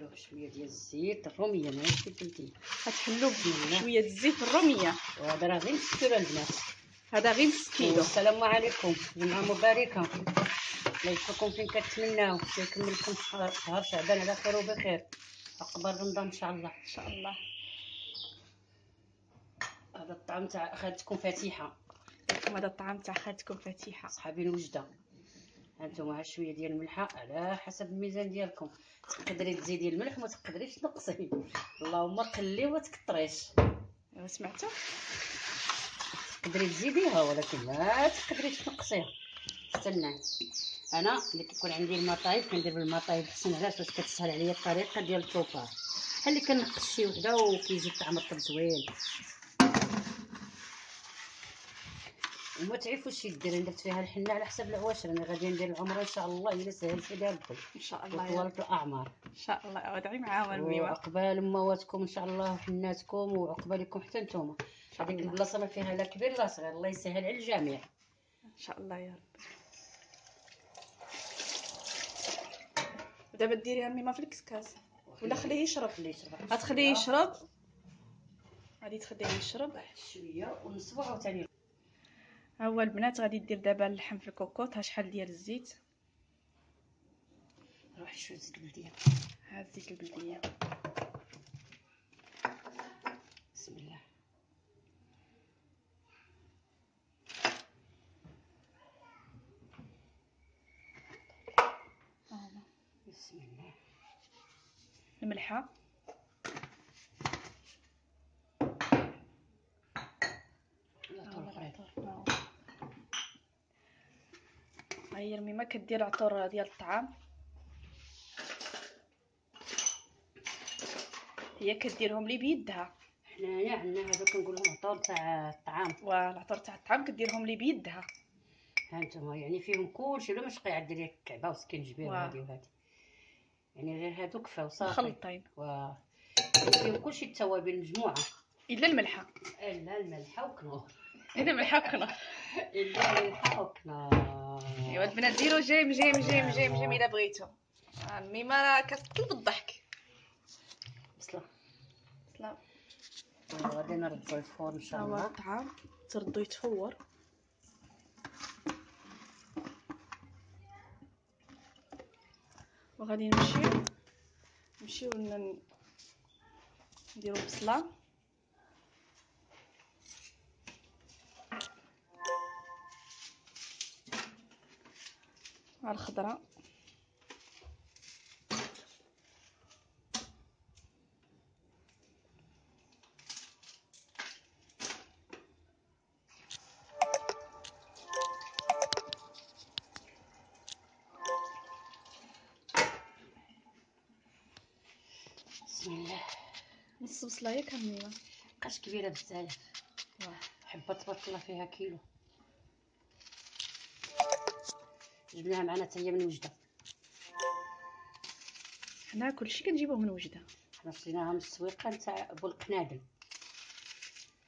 نحلو شوية ديال الزيت الرومية ماشي الفلفل غتحلو الله. بشويه الزيت. الرومية. وهذا راه غير مسكره البنات. هذا غير نص كيلو السلام عليكم. جمعة مباركة. الله يشوفكم فين كتمناو يكمل لكم شهر شعبان على خير وبخير. عقبال رمضان إن شاء الله. إن شاء الله. هذا الطعام تاع خالتكم فتيحه هذا الطعام تاع خالتكم فتيحه صحابي الوجدة. هانتوما ها شوية ديال الملحه على حسب الميزان ديالكم. تقدري تزيدي الملح وما تقدريش تنقصي. اللهم قلي وما تكثريش أيوا سمعتوا تقدري تزيديها ولكن ما تقدريش تنقصيها. استنى. أنا اللي كيكون عندي المطايب كندير بالمطايب حسن علاش؟ باش كتسهل عليا الطريقة ديال الطوبار بحال اللي كنقص شي وحدة وكيجي الطعم الطب زوين؟ وما تعرفوش شي دير درت فيها الحنة على حسب العواشر أنا غادي ندير العمرة إن شاء الله إلا سهل سيدي ربي إن شاء الله وطولت الأعمار. إن شاء الله. ودعي معاها الميوة. وعقبال مواتكم إن شاء الله وحناتكم وعقبالكم حتى نتوما. هذيك. البلاصة ما فيها لا كبير لا صغير الله يسهل على الجميع. إن شاء الله يا رب. ودابا ديريها ميمه في الكسكاس. ولا خليه يشرب. خليه يشرب. غتخليه يشرب. غادي تخليه يشرب. واحد شوية ونصبو عاوتاني ها هو البنات غادي دير دابا اللحم في الكوكوط ها شحال ديال الزيت؟ روح شوية زيت البلدية. ها الزيت البلدية. بسم الله. بسم الله. الملحة لا ها هو طول العطور ها هو. ها هي الميمه كدير عطور ديال الطعام. هي كديرهم لي بيدها. حنايا عندنا هذا كنقول لهم عطور تاع الطعام. والعطور تاع الطعام كديرهم لي بيدها. ها انتما يعني فيهم كلشي ولا مش قاعد ديري كعبة وسكنجبير واه. وهادي وهادي. يعني غير هادو كفاو صافي مخلطين و فيهم كلشي التوابل مجموعة. إلا الملحة. إلا الملحة وكنور الا الملحه وكنا الا الملحه وكنور ايوا البنات ديروا جيم جيم جيم جيم جيم إلا بغيتو. الميمه راه كتطلب الضحك بسلا سلام غادي نرجعو الفرن إن شاء الله. الطعام تردو يتفور. وغادي نمشيو. نمشيو ن- نديرو بصلة. مع الخضره بسم الله. نص الميمه بقاش كبيرة بزاف. حبه تبارك الله فيها كيلو. جبناها معنا حتى هي من وجده حنا كلشي كنجيبوه من وجدة. حنا شريناها من السويقة نتاع بو القنادل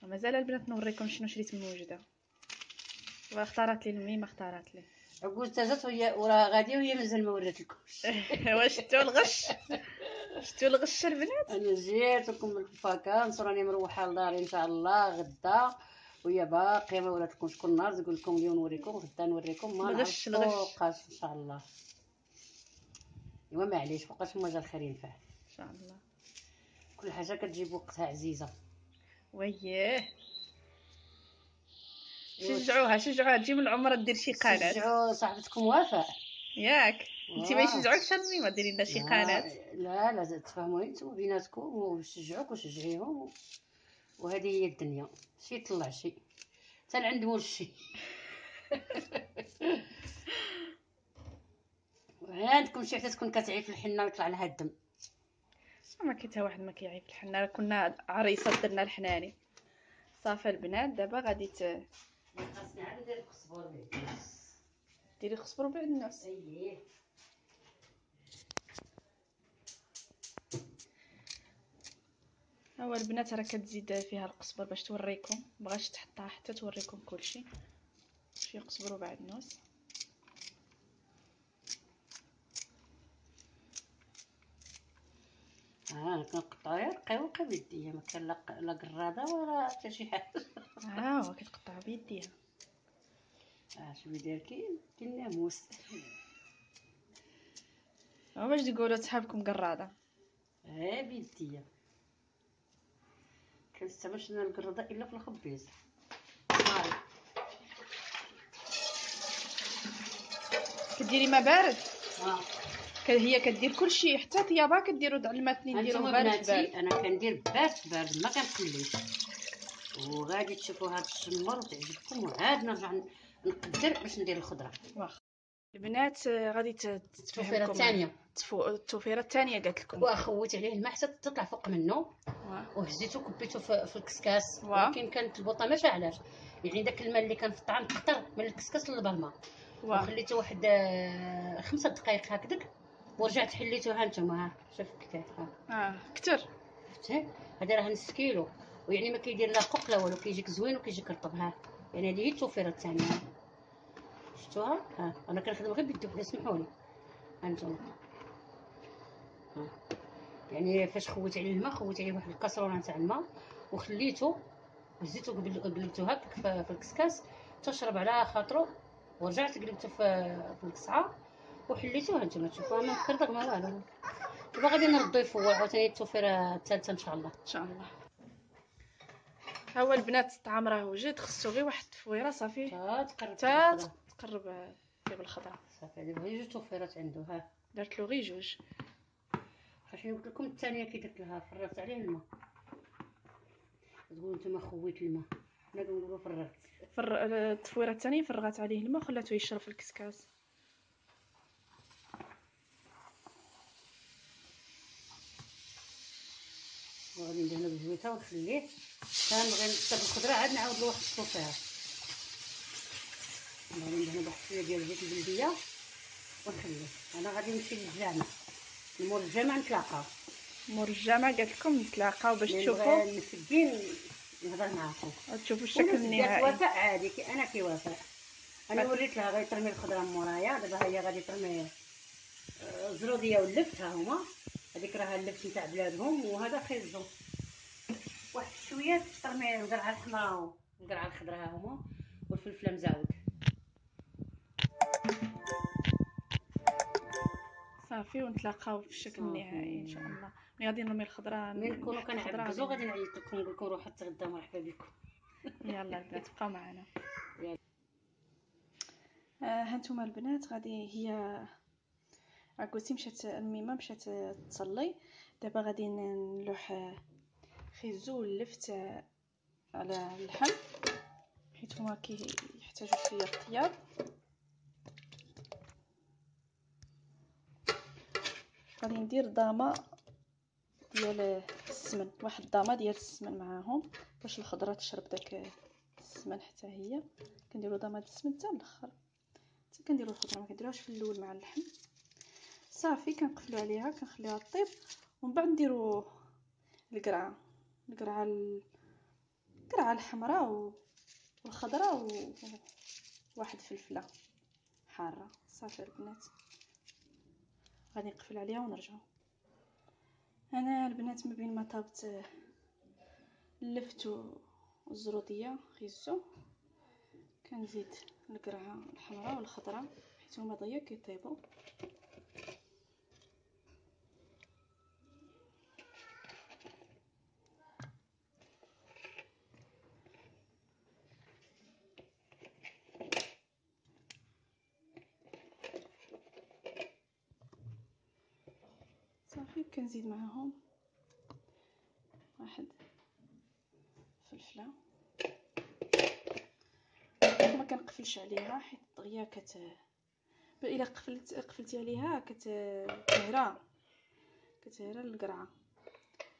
ومازال البنات نوريكم شنو شريت من وجدة. واختارت لي الميمه اختارت لي. عقوز تجات وهي وراه غاديه وهي مازال ما وراتلكمش واش شتو الغش؟ شتو الغش البنات؟ أنا جيت لكم من الفاكهه راني مروحة لداري إن شاء الله غدا. وهي باقيه ما وراتلكمش كل نهار نقول لكم اليوم نوريكم غدا نوريكم ما الغش، نعرف الغش. فوقاش إن شاء الله. ايوا معليش فوقاش ما جا الخير ينفع إن شاء الله. كل حاجة كتجيب وقتها عزيزة. وياه. شجعوها شجعوها تجي من العمره دير شي قناة. شجعوا صاحبتكم وفاء ياك. انت ما. يشجعوكش الميمه ديري لنا شي قناة؟ لا لا تفهموا أنتم بيناتكم وشجعوك وشجعيهم. وهذه هي الدنيا. شي يطلع شي. حتى عند مول شي. عندكم شي حتى تكون كتعي في الحنه ويطلع لها الدم. ما حتى واحد ما كيعيب الحنا كنا عريسات درنا الحناني. صافي البنات دابا غادي ت- خاصني عاد ندير القزبور ديري خصبر بعد الناس. أييه. ها هو البنات راه كتزيد فيها القزبر باش توريكم مبغاش تحطها حتى توريكم كلشي. شي قزبر وبعد نص آه أنا كنقطعها رقيقه بيديا ما كان لا قرادة ولا حتى شي حاجة. ها هو كتقطع بيديها. آه شوفي داير كي الناموس. باش تقولوا صحابكم قرادة. آه بيديا كنستعملش أنا القراده إلا في الخبيز. صافي كديري ما بارد؟ آه. هي كدير كلشي حتى الطيابه كديروا د نديروه هانتوما بارد بارد. أنا كندير بارد بارد ما كنخليش. وغادي تشوفوا هاد الشمر وتعجبكم وعاد نرجع نقدر باش ندير الخضرة. واخا. البنات آه، غادي التوفيرة الثانية. تفو- التوفيرة الثانية قالت لكم. وخويت عليه الماء حتى تطلع فوق منه. وهزيتو كبيتو في, الكسكاس. ولكن كانت البوطة ما شعلاش يعني داك الماء اللي كان في الطعام كثر من الكسكاس للبالما واه. وخليته واحد آه، خمسة دقائق هكذاك. ورجعت حليته ها نتوما. ها شوف كيفاه ها. آه كتر. شفتي هذا راه نص كيلو. ويعني ما كيدير لا قق لا والو كيجيك زوين وكيجيك رطب. ها. يعني هذه هي التوفيرة الثانية. شفتوها ها أنا كنخدم غير وحده سمحوا لي ها نتوما ها. يعني فاش خويت عليه الماء خويت عليه واحد الكاسرونه تاع الماء وخليته هزيتو قبل قلبتو هكاك في الكسكاس تشرب على خاطرو ورجعت قلبته في في القصعة وحليتو ها نتوما تشوفوها ما والو دابا غادي نردو يفوع عاوتاني التوفيرة الثالثة إن شاء الله. إن شاء الله. ها هو البنات الطعام راه وجد خصو غير واحد التفويرة صافي. تا تقرب آه، فيه بالخضره صافي دابا هي جوج توفيرات عنده ها. درت له غير جوج. فاش قلت لكم الثانية كي درت لها فرغت عليه الماء. تقولوا نتوما خويت الماء. حنا كنقولوا فرغت. فر... آه، التفويرة الثانية فرغات عليه الماء وخلاته يشرب في الكسكاس. وغادي ندهنو بالزويته ونخليه كنبغي نكتب الخضرة عاد نعاود له واحد التفويرة غادي ندهنو بواحد شوية ديال زيت البلديه ونخليه أنا غادي نمشي للجامع مور الجامع نتلاقاو مور الجامع قالت لكم نتلاقاو باش تشوفوا. نسكين نهضر معاكم تشوفوا الشكل النهائي. توافق عادي كي أنا كيوافق أنا. وريت لها غادي ترمي الخضرة من مورايا دابا هي غادي ترمي آه، الزروديه واللفت ها هما. هذيك راه اللفت نتاع بلادهم وهذا خيزو. واحد شوية ترمي القرعة الحمراء والقرعه الخضراء ها هما. والفلفلة مزاود. صافي ونتلاقاو في الشكل. النهائي إن شاء الله. ملي غادي نرمي الخضرة ملي نكونوا كنعبزو غادي- نعيط لكم نقول لكم روحوا تغدا مرحبا بكم. يلا البنات بقاو معنا. آه هانتوما البنات غادي هي عكوتي مشات الميمة مشات تصلي. دابا غادي نلوح آه، خيزو واللفت آه، على اللحم. حيت هما كيحتاجوا شوية الطياب غادي ندير ضامه ديال السمن واحد الضامه ديال السمن معاهم باش الخضرة تشرب داك السمن حتى هي. كنديروا ضامه ديال السمن حتى الأخر. حتى كنديروا الخضرة ما كنديروهاش في الأول مع اللحم. صافي كنقفلوا عليها كنخليها طيب ومن بعد نديروا القرعة. القرعة ال- القرعة الحمراء والخضراء وواحد فلفلة حارة. صافي البنات. غادي نقفل عليها ونرجعوا أنا البنات ما بين ما طابت آه، اللفت والزروديه خيزو كنزيد القرعة الحمراء والخضراء حيت هما ضيا كيطيبوا صافي كنزيد معاهم واحد فلفلة. ما كنقفلش عليها حيت دغيا كت إلا قفلت قفلتي عليها كت كتهرى. كتهرى القرعه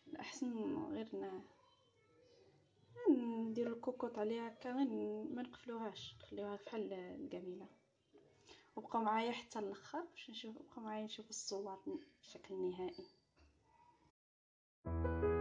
الأحسن غير. نديرو الكوكوط عليها هكا غير ما نقفلوهاش. نخليوها بحال القميله وبقى معايا حتى الأخر باش نشوف بقى معايا نشوف الصور Thank you.